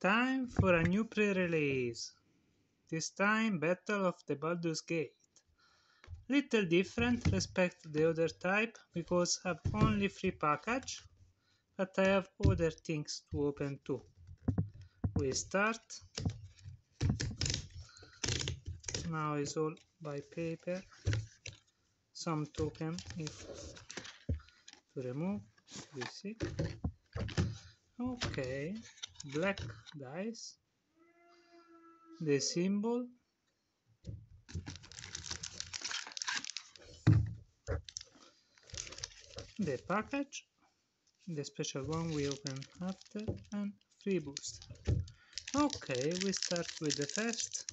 Time for a new pre-release. This time Battle of the Baldur's Gate. Little different respect the other type because I have only free package, but I have other things to open too. We start. Now is all by paper. Some token if to remove. We see. Okay, black dice, the symbol, the package, the special one we open after, and free boost. Okay, we start with the first.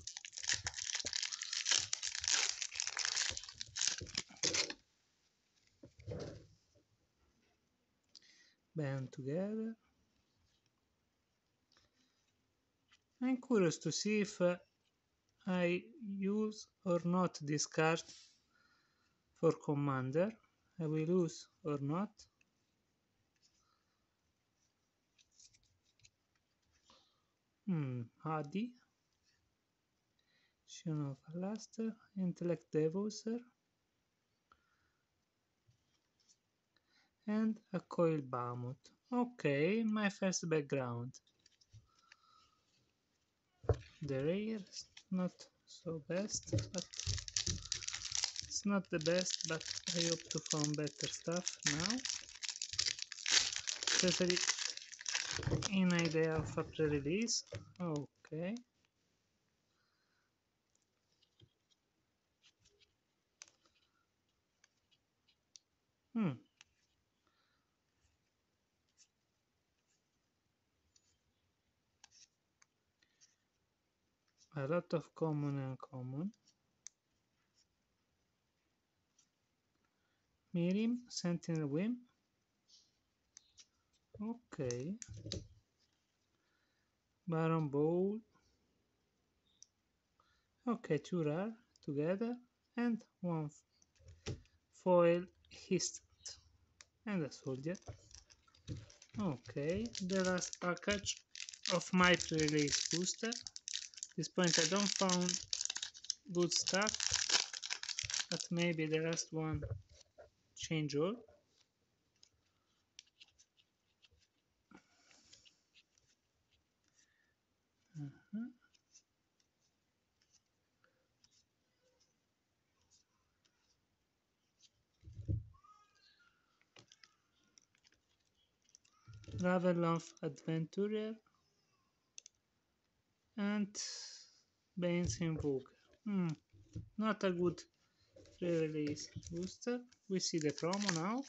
Band together. I'm curious to see if uh, I use or not this card for commander. I will use or not. Hmm, Hadi. Scion of Halaster, Intellect Devourer, and a Coil Bahamut. Okay, my first background the rear is not so best but it's not the best but I hope to find better stuff now. Especially in idea of a pre-release. Okay. Hmm a lot of common and common. Mirim, Sentinel Whim. Okay. Baron Bowl. Okay, two rare together and one foil hist and a soldier. Okay, the last package of my pre-release booster this point I don't found good stuff but maybe the last one change all. Mm-hmm. Ravenloft Adventurer and Bane's Invoker. Hmm, not a good pre-release booster. We see the promo now.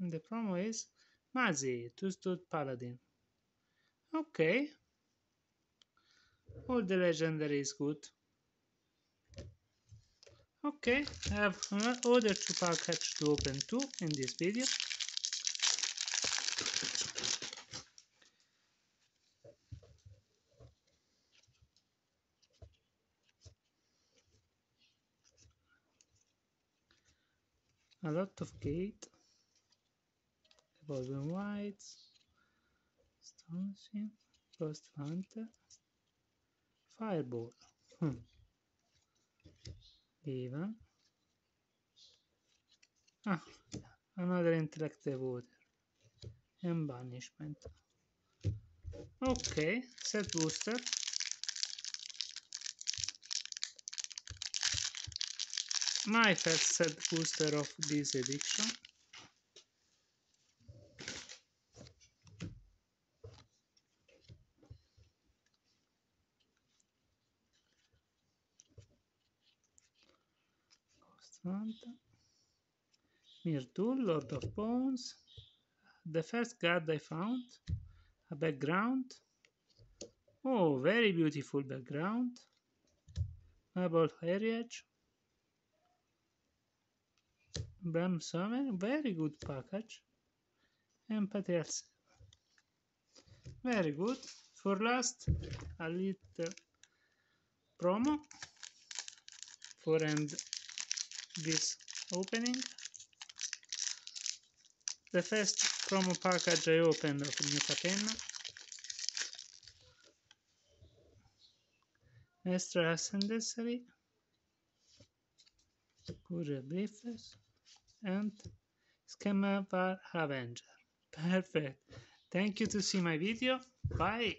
And the promo is Mazzy, Truesword paladin. Okay, all the legendary is good. Okay, I have uh, other two package to open too in this video. A lot of gate, golden whites, astonishing, ghost hunter, Fireball. Hmm. Even. Ah, another intellective order. And banishment. Okay, set booster. My first set booster of this edition. Santa. Myrkul, Lord of Bones. The first card I found. A background. Oh, very beautiful background. Noble Heritage. Bram Summer, very good package. And Patriarch. Very good. For last, a little promo for end this opening the first promo package I opened of New Extra Ascendancy, Courier Briefers, and Schema Avenger. Perfect. Thank you to see my video. Bye.